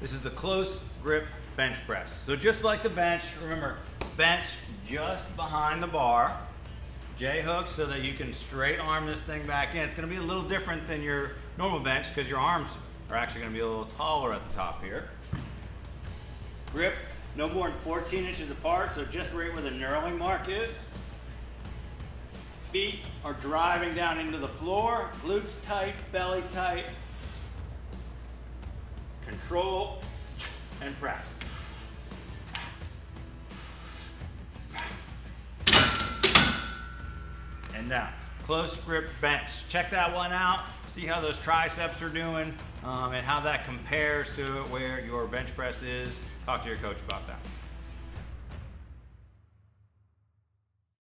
This is the close grip bench press. So just like the bench, remember, bench just behind the bar, J hook so that you can straight arm this thing back in. It's gonna be a little different than your normal bench because your arms are actually gonna be a little taller at the top here. Grip, no more than 14 inches apart, so just right where the knurling mark is. Feet are driving down into the floor, glutes tight, belly tight. Control and press. And now, Close grip bench. Check that one out. See how those triceps are doing um, and how that compares to where your bench press is. Talk to your coach about that.